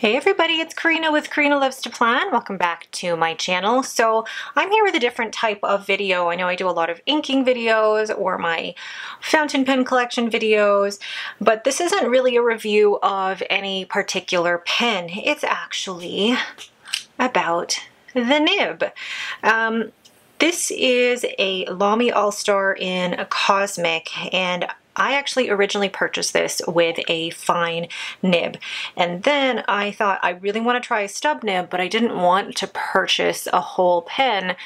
Hey everybody, it's Karyna with Karyna Loves to Plan. Welcome back to my channel. So I'm here with a different type of video. I know I do a lot of inking videos or my fountain pen collection videos, but this isn't really a review of any particular pen. It's actually about the nib. Um, this is a Lamy All-Star in a Cosmic and I actually originally purchased this with a fine nib and then I thought I really want to try a stub nib but I didn't want to purchase a whole pen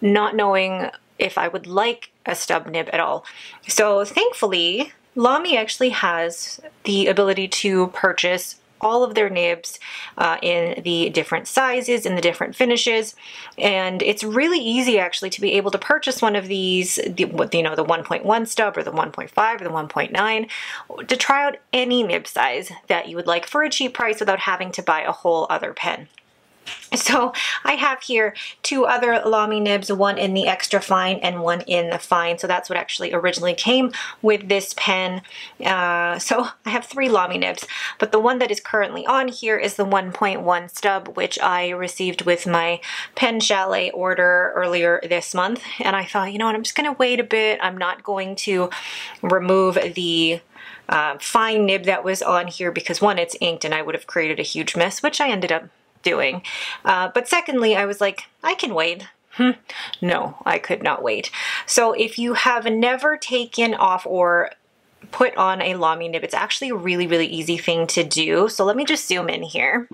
not knowing if I would like a stub nib at all. So thankfully Lamy actually has the ability to purchase all of their nibs uh, in the different sizes and the different finishes. And it's really easy actually to be able to purchase one of these, the, you know, the 1.1 stub or the 1.5 or the 1.9 to try out any nib size that you would like for a cheap price without having to buy a whole other pen. So I have here two other Lamy nibs, one in the extra fine and one in the fine. So that's what actually originally came with this pen. Uh, so I have three Lamy nibs, but the one that is currently on here is the 1.1 stub, which I received with my Pen Chalet order earlier this month. And I thought, you know what, I'm just going to wait a bit. I'm not going to remove the uh, fine nib that was on here because one, it's inked and I would have created a huge mess, which I ended up doing. Uh, but secondly, I was like, I can wait. Hmm. No, I could not wait. So if you have never taken off or put on a Lamy nib, it's actually a really, really easy thing to do. So let me just zoom in here.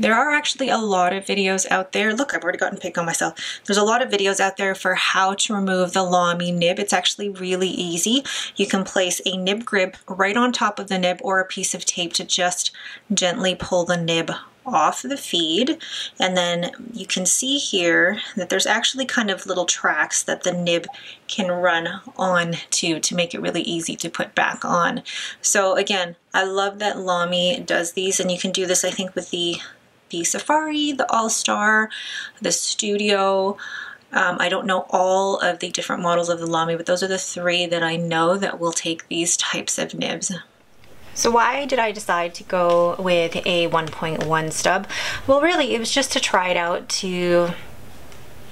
There are actually a lot of videos out there. Look, I've already gotten pick on myself. There's a lot of videos out there for how to remove the Lamy nib. It's actually really easy. You can place a nib grip right on top of the nib or a piece of tape to just gently pull the nib off the feed and then you can see here that there's actually kind of little tracks that the nib can run on to to make it really easy to put back on. So again, I love that Lamy does these and you can do this I think with the the Safari, the All-Star, the Studio. Um, I don't know all of the different models of the Lamy, but those are the three that I know that will take these types of nibs. So why did I decide to go with a 1.1 stub? Well, really, it was just to try it out to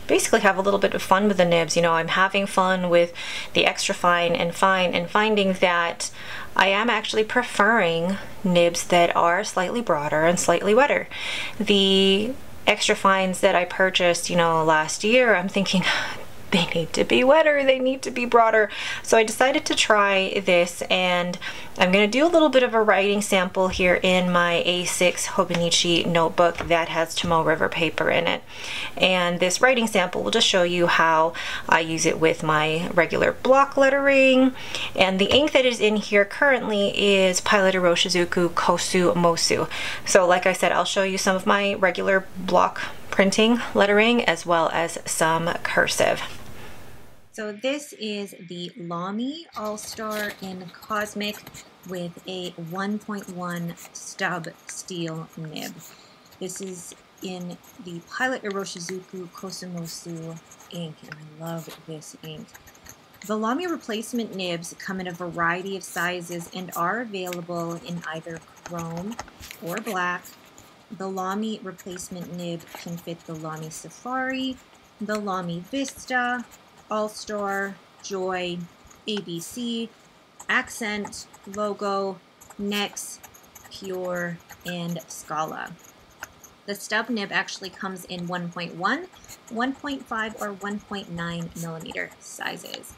basically have a little bit of fun with the nibs. You know, I'm having fun with the extra fine and fine and finding that I am actually preferring nibs that are slightly broader and slightly wetter. The extra fines that I purchased, you know, last year, I'm thinking they need to be wetter, they need to be broader. So I decided to try this and I'm to do a little bit of a writing sample here in my A6 Hobonichi notebook that has Tomoe River paper in it. And this writing sample will just show you how I use it with my regular block lettering. And the ink that is in here currently is Pilot Iroshizuku Kosumosu. So like I said, I'll show you some of my regular block printing lettering as well as some cursive. So this is the Lamy All-Star in Cosmic with a 1.1 stub steel nib. This is in the Pilot Iroshizuku Kosumosu ink, and I love this ink. The Lamy replacement nibs come in a variety of sizes and are available in either chrome or black. The Lamy replacement nib can fit the Lamy Safari, the Lamy Vista, all-Star, Joy, ABC, Accent, Logo, Nexx, Pure, and Scala. The stub nib actually comes in 1.1, 1.5, or 1.9 millimeter sizes.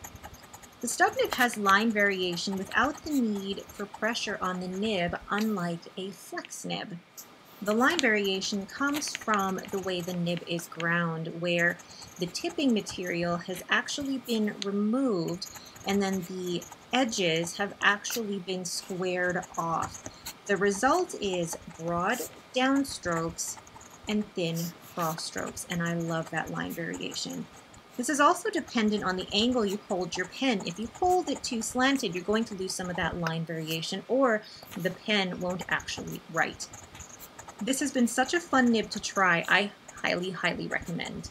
The stub nib has line variation without the need for pressure on the nib, unlike a flex nib. The line variation comes from the way the nib is ground, where the tipping material has actually been removed and then the edges have actually been squared off. The result is broad downstrokes and thin cross strokes, and I love that line variation. This is also dependent on the angle you hold your pen. If you hold it too slanted, you're going to lose some of that line variation, or the pen won't actually write. This has been such a fun nib to try. I highly, highly recommend.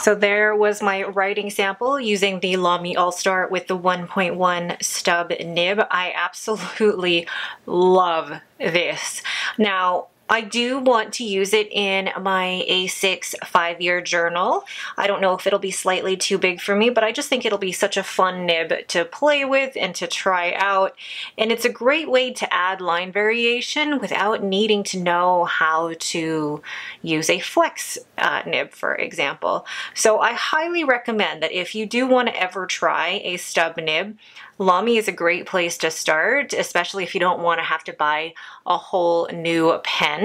So there was my writing sample using the Lamy All-Star with the 1.1 stub nib. I absolutely love this. Now, I do want to use it in my A6 five-year journal. I don't know if it'll be slightly too big for me, but I just think it'll be such a fun nib to play with and to try out. And it's a great way to add line variation without needing to know how to use a flex uh, nib, for example. So I highly recommend that if you do want to ever try a stub nib, Lamy is a great place to start, especially if you don't want to have to buy a whole new pen.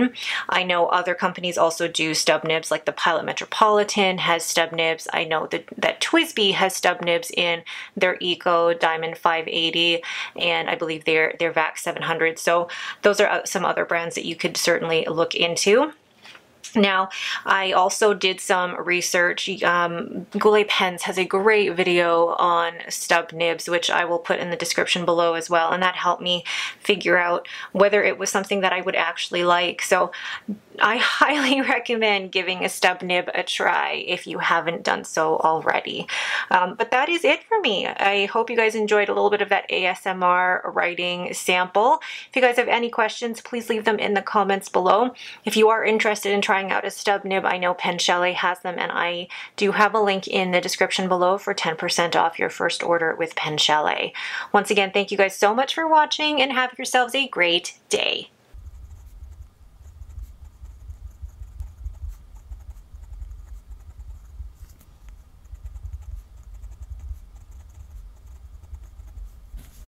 I know other companies also do stub nibs, like the Pilot Metropolitan has stub nibs. I know that, that TWSBI has stub nibs in their Eco Diamond 580, and I believe their, their VAC 700. So those are uh, some other brands that you could certainly look into. Now, I also did some research. Um, Goulet Pens has a great video on stub nibs, which I will put in the description below as well, and that helped me figure out whether it was something that I would actually like. So I highly recommend giving a stub nib a try if you haven't done so already. Um, but that is it for me. I hope you guys enjoyed a little bit of that ASMR writing sample. If you guys have any questions, please leave them in the comments below. If you are interested in trying out a stub nib, I know Pen Chalet has them and I do have a link in the description below for 10% off your first order with Pen Chalet. Once again, thank you guys so much for watching and have yourselves a great day.